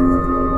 Música